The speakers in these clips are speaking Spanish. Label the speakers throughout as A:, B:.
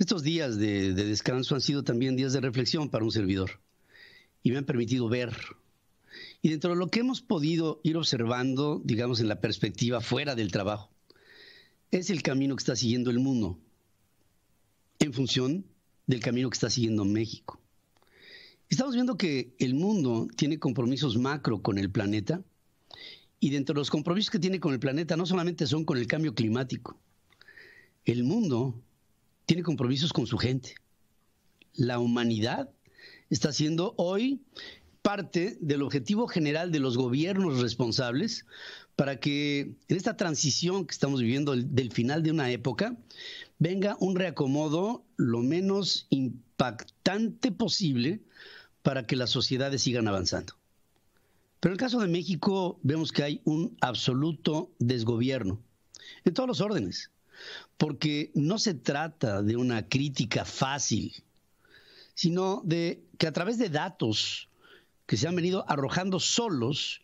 A: Estos días de, descanso han sido también días de reflexión para un servidor y me han permitido ver. Y dentro de lo que hemos podido ir observando, digamos, en la perspectiva fuera del trabajo, es el camino que está siguiendo el mundo en función del camino que está siguiendo México. Estamos viendo que el mundo tiene compromisos macro con el planeta y dentro de los compromisos que tiene con el planeta no solamente son con el cambio climático. El mundo tiene compromisos con su gente. La humanidad está siendo hoy parte del objetivo general de los gobiernos responsables para que en esta transición que estamos viviendo del final de una época venga un reacomodo lo menos impactante posible para que las sociedades sigan avanzando. Pero en el caso de México vemos que hay un absoluto desgobierno en todos los órdenes porque no se trata de una crítica fácil, sino de que a través de datos que se han venido arrojando solos,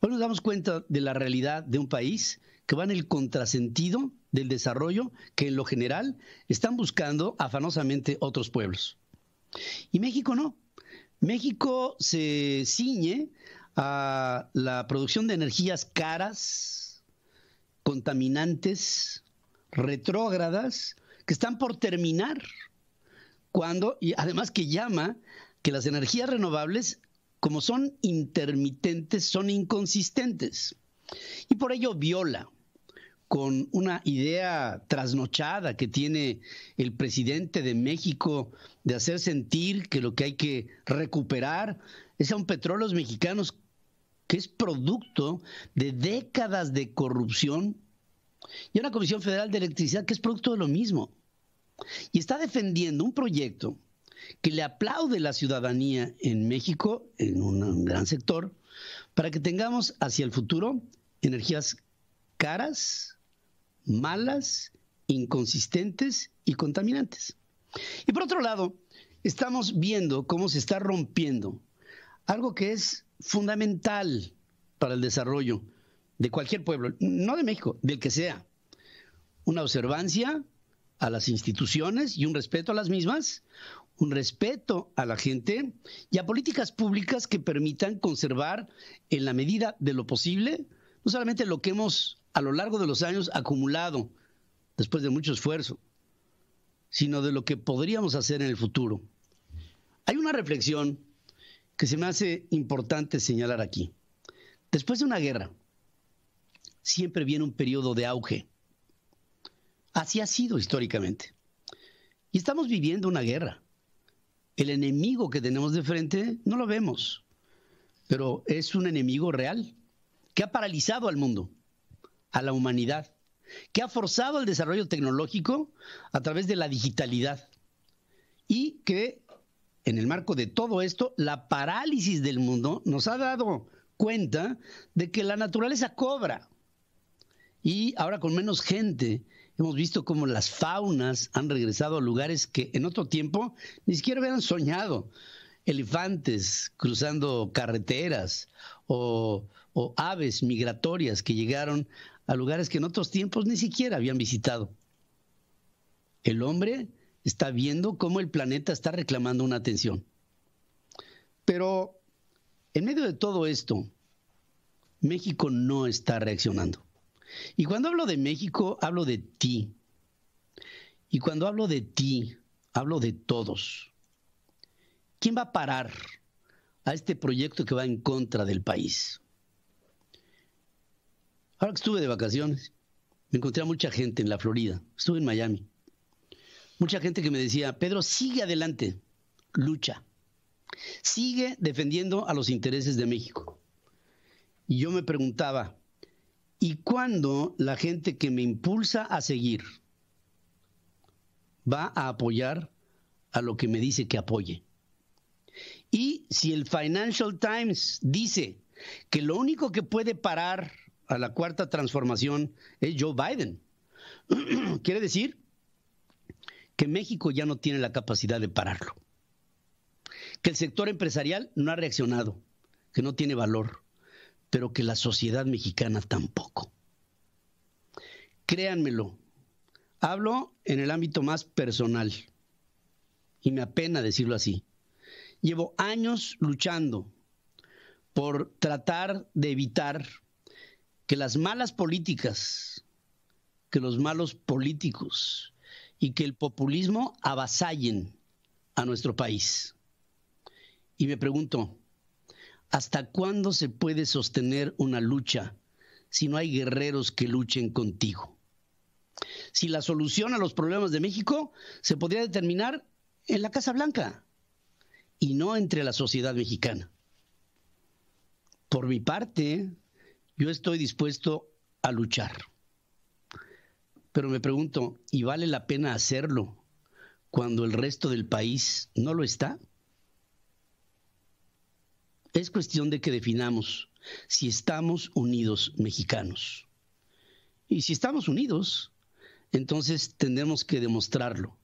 A: hoy nos damos cuenta de la realidad de un país que va en el contrasentido del desarrollo que en lo general están buscando afanosamente otros pueblos. Y México no. México se ciñe a la producción de energías caras, contaminantes, retrógradas que están por terminar. Cuando, y además que llama que las energías renovables, como son intermitentes, son inconsistentes. Y por ello viola con una idea trasnochada que tiene el presidente de México de hacer sentir que lo que hay que recuperar es a un petróleos mexicanos que es producto de décadas de corrupción y una Comisión Federal de Electricidad que es producto de lo mismo. Y está defendiendo un proyecto que le aplaude la ciudadanía en México, en un gran sector, para que tengamos hacia el futuro energías caras, malas, inconsistentes y contaminantes. Y por otro lado, estamos viendo cómo se está rompiendo algo que es fundamental para el desarrollo de cualquier pueblo, no de México, del que sea. Una observancia a las instituciones y un respeto a las mismas, un respeto a la gente y a políticas públicas que permitan conservar en la medida de lo posible no solamente lo que hemos a lo largo de los años acumulado después de mucho esfuerzo, sino de lo que podríamos hacer en el futuro. Hay una reflexión que se me hace importante señalar aquí. Después de una guerra, siempre viene un periodo de auge. Así ha sido históricamente. Y estamos viviendo una guerra. El enemigo que tenemos de frente no lo vemos, pero es un enemigo real que ha paralizado al mundo, a la humanidad, que ha forzado el desarrollo tecnológico a través de la digitalidad y que en el marco de todo esto, la parálisis del mundo nos ha dado cuenta de que la naturaleza cobra y ahora con menos gente hemos visto cómo las faunas han regresado a lugares que en otro tiempo ni siquiera habían soñado. Elefantes cruzando carreteras o, o aves migratorias que llegaron a lugares que en otros tiempos ni siquiera habían visitado. El hombre está viendo cómo el planeta está reclamando una atención. Pero en medio de todo esto, México no está reaccionando. Y cuando hablo de México, hablo de ti. Y cuando hablo de ti, hablo de todos. ¿Quién va a parar a este proyecto que va en contra del país? Ahora que estuve de vacaciones, me encontré a mucha gente en la Florida. Estuve en Miami. Mucha gente que me decía, Pedro, sigue adelante, lucha. Sigue defendiendo a los intereses de México. Y yo me preguntaba, ¿Y cuándo la gente que me impulsa a seguir va a apoyar a lo que me dice que apoye? Y si el Financial Times dice que lo único que puede parar a la cuarta transformación es Joe Biden, quiere decir que México ya no tiene la capacidad de pararlo, que el sector empresarial no ha reaccionado, que no tiene valor pero que la sociedad mexicana tampoco. Créanmelo, Hablo en el ámbito más personal y me apena decirlo así. Llevo años luchando por tratar de evitar que las malas políticas, que los malos políticos y que el populismo avasallen a nuestro país. Y me pregunto, ¿hasta cuándo se puede sostener una lucha si no hay guerreros que luchen contigo? Si la solución a los problemas de México se podría determinar en la Casa Blanca y no entre la sociedad mexicana. Por mi parte, yo estoy dispuesto a luchar. Pero me pregunto, ¿y vale la pena hacerlo cuando el resto del país no lo está? Es cuestión de que definamos si estamos unidos mexicanos. Y si estamos unidos, entonces tendremos que demostrarlo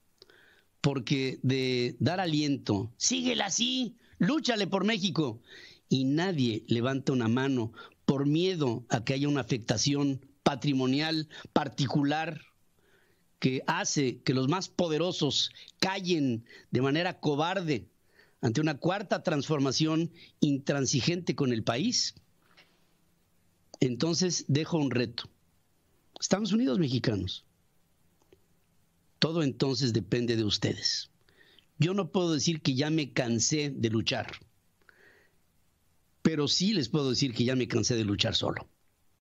A: porque de dar aliento, síguela así, lúchale por México, y nadie levanta una mano por miedo a que haya una afectación patrimonial particular que hace que los más poderosos callen de manera cobarde ante una cuarta transformación intransigente con el país, entonces dejo un reto. Estamos Unidos mexicanos. Todo entonces depende de ustedes. Yo no puedo decir que ya me cansé de luchar, pero sí les puedo decir que ya me cansé de luchar solo.